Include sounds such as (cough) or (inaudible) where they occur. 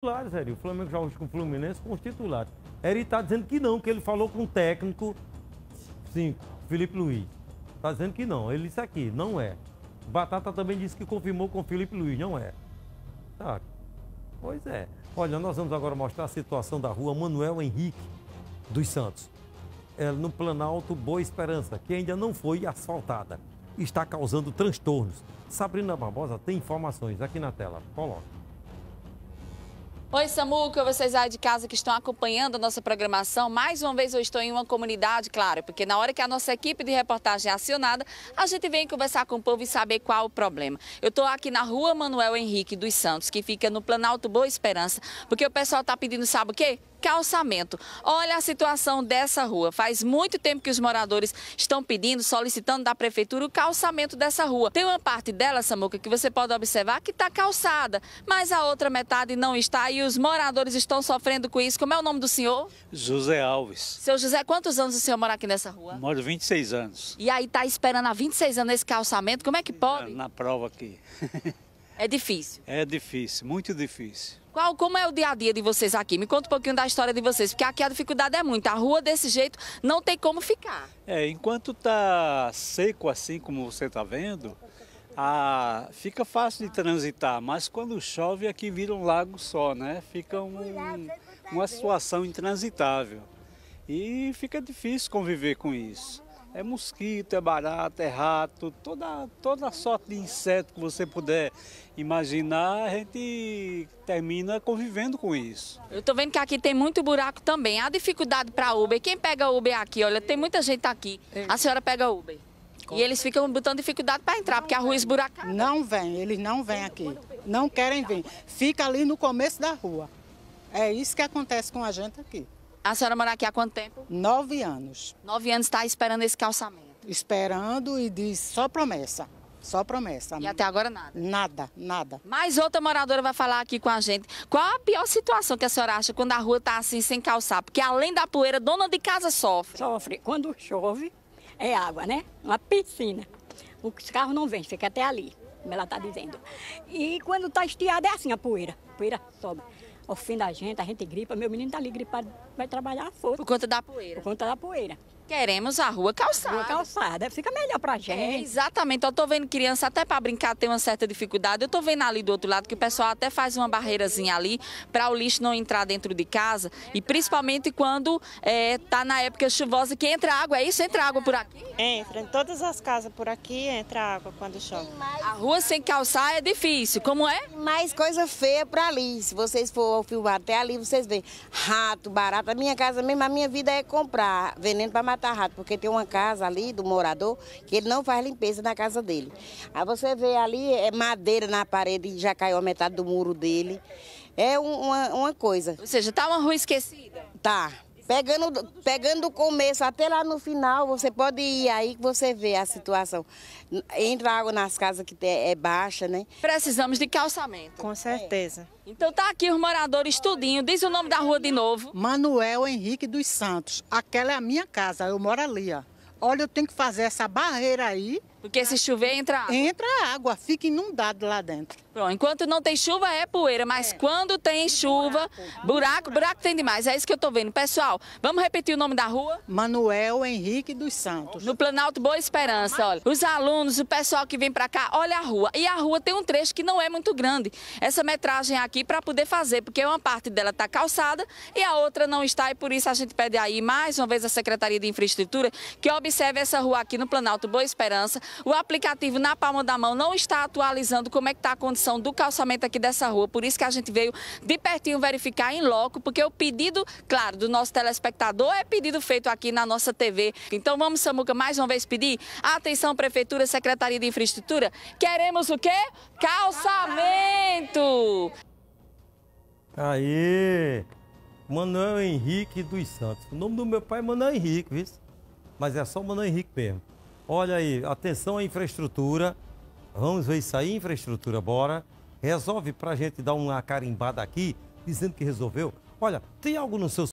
titulares, Eri. O Flamengo joga com o Fluminense com os titulares. Eri está dizendo que não, que ele falou com o técnico, sim, Felipe Luiz. Está dizendo que não. Ele disse aqui, não é. Batata também disse que confirmou com o Felipe Luiz, não é. Tá. Pois é. Olha, nós vamos agora mostrar a situação da rua Manuel Henrique dos Santos. É, no Planalto Boa Esperança, que ainda não foi asfaltada. Está causando transtornos. Sabrina Barbosa tem informações aqui na tela. Coloca. Oi, Samuca, vocês aí de casa que estão acompanhando a nossa programação. Mais uma vez eu estou em uma comunidade, claro, porque na hora que a nossa equipe de reportagem é acionada, a gente vem conversar com o povo e saber qual o problema. Eu estou aqui na rua Manuel Henrique dos Santos, que fica no Planalto Boa Esperança, porque o pessoal está pedindo, sabe o quê? Calçamento. Olha a situação dessa rua. Faz muito tempo que os moradores estão pedindo, solicitando da prefeitura o calçamento dessa rua. Tem uma parte dela, Samuca, que você pode observar que está calçada, mas a outra metade não está e os moradores estão sofrendo com isso. Como é o nome do senhor? José Alves. Seu José, quantos anos o senhor mora aqui nessa rua? Moro 26 anos. E aí está esperando há 26 anos esse calçamento, como é que pode? Na prova aqui. (laughs) É difícil? É difícil, muito difícil. Qual, como é o dia a dia de vocês aqui? Me conta um pouquinho da história de vocês, porque aqui a dificuldade é muita. A rua desse jeito não tem como ficar. É, enquanto tá seco assim como você está vendo, a, fica fácil de transitar, mas quando chove aqui vira um lago só, né? Fica um, uma situação intransitável. E fica difícil conviver com isso. É mosquito, é barata, é rato, toda, toda sorte de inseto que você puder imaginar, a gente termina convivendo com isso. Eu estou vendo que aqui tem muito buraco também. A dificuldade para Uber, quem pega Uber aqui, olha, tem muita gente aqui. A senhora pega Uber. E eles ficam botando dificuldade para entrar, porque a rua é esburacada. Não vem, eles não vêm aqui. Não querem vir. Fica ali no começo da rua. É isso que acontece com a gente aqui. A senhora mora aqui há quanto tempo? Nove anos. Nove anos está esperando esse calçamento. Esperando e diz só promessa. Só promessa. E até agora nada? Nada, nada. Mais outra moradora vai falar aqui com a gente. Qual a pior situação que a senhora acha quando a rua está assim, sem calçar? Porque além da poeira, dona de casa sofre. Sofre. Quando chove, é água, né? Uma piscina. Os carros não vêm, fica até ali, como ela está dizendo. E quando está estiado, é assim a poeira. A poeira sobe ao fim da gente, a gente gripa. Meu menino tá ali gripado, vai trabalhar a força. Por conta da poeira? Por conta da poeira. Queremos a rua calçada. Rua calçada, fica melhor pra gente. É, exatamente, eu tô vendo criança até para brincar tem uma certa dificuldade. Eu tô vendo ali do outro lado que o pessoal até faz uma barreirazinha ali para o lixo não entrar dentro de casa e principalmente quando é, tá na época chuvosa que entra água, é isso? Entra água por aqui? Entra, em todas as casas por aqui entra água quando chove. A rua sem calçar é difícil, como é? Mais coisa feia para ali, se vocês for filmar até ali, vocês veem rato, barata. A minha casa mesmo, a minha vida é comprar veneno para matar matar rato, porque tem uma casa ali do morador que ele não faz limpeza na casa dele. Aí você vê ali, é madeira na parede, já caiu a metade do muro dele. É uma, uma coisa. Ou seja, tá uma rua esquecida? Tá. Pegando, pegando do começo até lá no final, você pode ir aí que você vê a situação. Entra água nas casas que é baixa, né? Precisamos de calçamento. Com certeza. É. Então tá aqui os moradores tudinho. Diz o nome da rua de novo. Manuel Henrique dos Santos. Aquela é a minha casa, eu moro ali, ó. Olha, eu tenho que fazer essa barreira aí. Porque se chover, entra água. Entra água, fica inundado lá dentro. Pronto, enquanto não tem chuva é poeira, mas é. quando tem e chuva, buraco. buraco, buraco tem demais. É isso que eu tô vendo. Pessoal, vamos repetir o nome da rua? Manuel Henrique dos Santos. No Planalto Boa Esperança, olha. Os alunos, o pessoal que vem para cá, olha a rua. E a rua tem um trecho que não é muito grande. Essa metragem aqui para poder fazer, porque uma parte dela tá calçada e a outra não está. E por isso a gente pede aí mais uma vez a Secretaria de Infraestrutura que observe essa rua aqui no Planalto Boa Esperança. O aplicativo na palma da mão não está atualizando como é que está a condição do calçamento aqui dessa rua. Por isso que a gente veio de pertinho verificar em loco, porque o pedido, claro, do nosso telespectador é pedido feito aqui na nossa TV. Então vamos, Samuca, mais uma vez pedir atenção, Prefeitura, Secretaria de Infraestrutura. Queremos o quê? Calçamento! Aí, Manuel Henrique dos Santos. O nome do meu pai é Manuel Henrique, viu? Mas é só Manuel Henrique mesmo. Olha aí, atenção à infraestrutura. Vamos ver isso aí, infraestrutura, bora. Resolve para a gente dar uma carimbada aqui, dizendo que resolveu. Olha, tem algo no seu